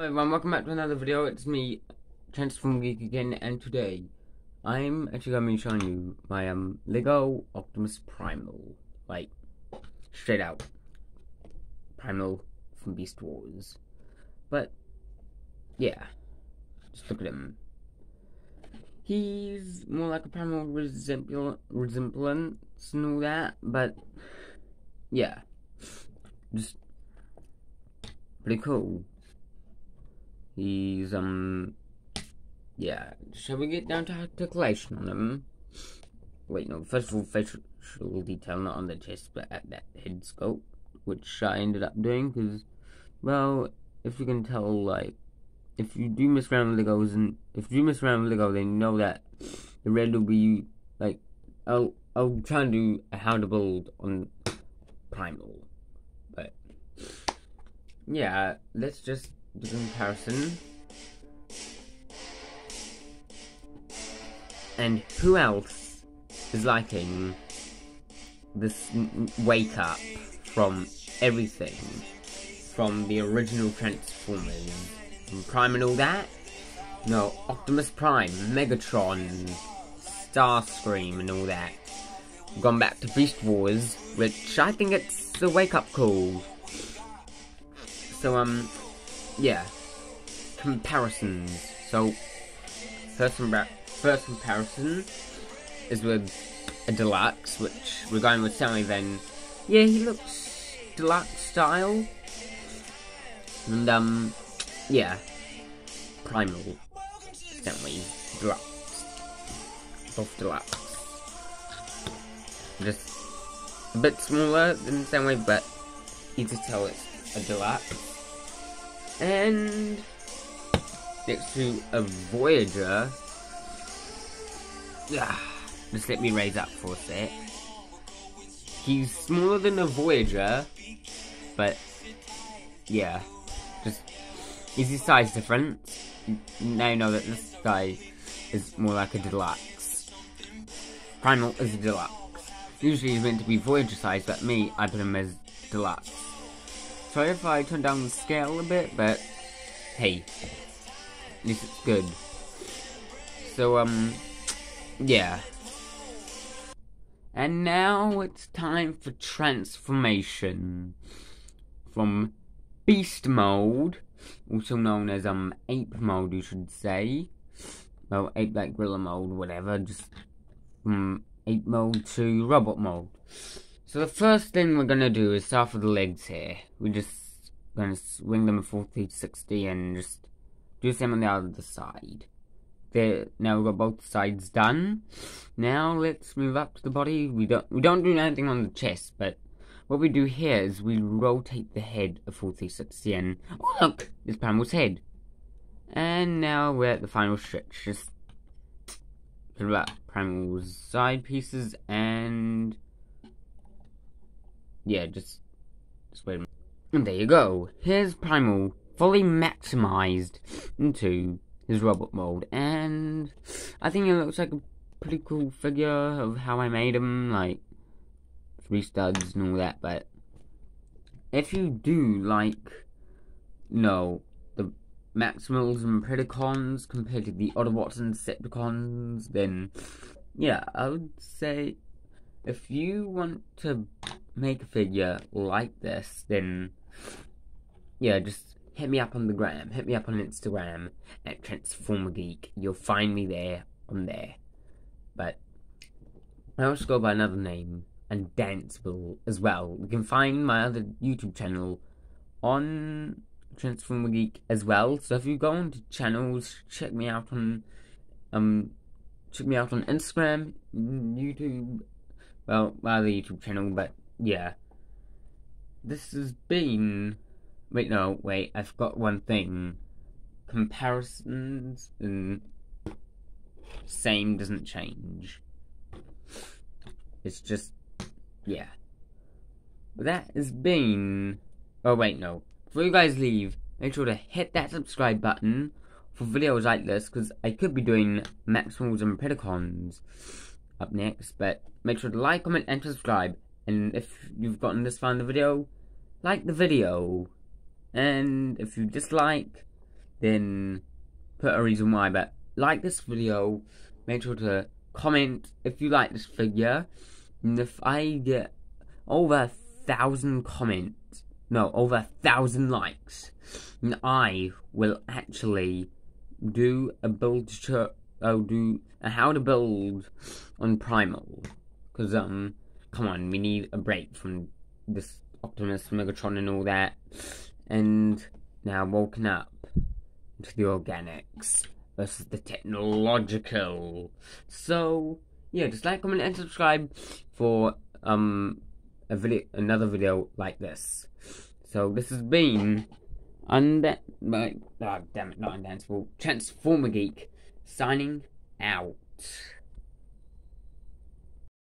Hello everyone, welcome back to another video. It's me, Transformer Geek again, and today I'm actually going to be showing you my um Lego Optimus Primal, like straight out Primal from Beast Wars. But yeah, just look at him. He's more like a Primal resembl resemblance and all that, but yeah, just pretty cool. He's, um, yeah. Shall we get down to articulation on him? Wait, no. First of all, facial detail, not on the chest, but at that head sculpt, which I ended up doing, because, well, if you can tell, like, if you do miss round with Legos, and if you mess around with Lego, then you know that the red will be, like, I'll, I'll try and do a how to build on Primal, but, yeah, let's just the comparison. And who else is liking this wake up from everything? From the original Transformers, from Prime and all that? No, Optimus Prime, Megatron, Starscream and all that. Gone back to Beast Wars, which I think it's a wake up call. So, um, yeah, comparisons. So, first, first comparison is with a deluxe, which we're going with Sammy then. Yeah, he looks deluxe style. And, um, yeah, primal, Sammy, deluxe. Both deluxe. Just a bit smaller than Sammy, but you can tell it's a deluxe. And next to a Voyager. Ah, just let me raise up for a sec. He's smaller than a Voyager, but yeah, just is his size different? Now you know that this guy is more like a deluxe. Primal is a deluxe. Usually he's meant to be Voyager size, but me, I put him as deluxe. Sorry if I turn down the scale a bit, but hey, least it's good. So, um, yeah. And now it's time for transformation. From beast mode, also known as, um, ape mode, you should say. Well, ape like gorilla mode, whatever, just from ape mode to robot mode. So the first thing we're gonna do is start with the legs here. We're just gonna swing them a 360 and just do the same on the other side. There, now we've got both sides done. Now let's move up to the body. We don't we don't do anything on the chest, but what we do here is we rotate the head a 360 and oh look, it's Primal's head. And now we're at the final stretch. Just put uh, about Primal's side pieces and yeah, just, just wait. And there you go. Here's Primal, fully maximized into his robot mold, and I think it looks like a pretty cool figure of how I made him, like three studs and all that, but if you do like, no, the Maximals and Predacons compared to the Autobots and Decepticons, then yeah, I would say if you want to make a figure like this, then yeah, just hit me up on the gram, hit me up on Instagram at Transformer Geek. You'll find me there on there. But I also go by another name and Danceable as well. You can find my other YouTube channel on Transformer Geek as well. So if you go onto channels, check me out on um check me out on Instagram, YouTube, well, my other YouTube channel, but yeah. This has been. Wait, no, wait, I forgot one thing. Comparisons and. Same doesn't change. It's just. Yeah. That has been. Oh, wait, no. Before you guys leave, make sure to hit that subscribe button for videos like this, because I could be doing Maximals and Predacons up next, but make sure to like, comment, and subscribe. And if you've gotten this far in the video, like the video. And if you dislike, then put a reason why. But like this video, make sure to comment if you like this figure. And if I get over a thousand comments, no, over a thousand likes, I will actually do a build show. I'll do a how to build on Primal. Cause um, come on, we need a break from this Optimus, Megatron, and all that. And now woken up to the organics versus the technological. So yeah, just like, comment, and subscribe for um a video, another video like this. So this has been Unde oh, damn it, not Undanceable Transformer Geek signing out.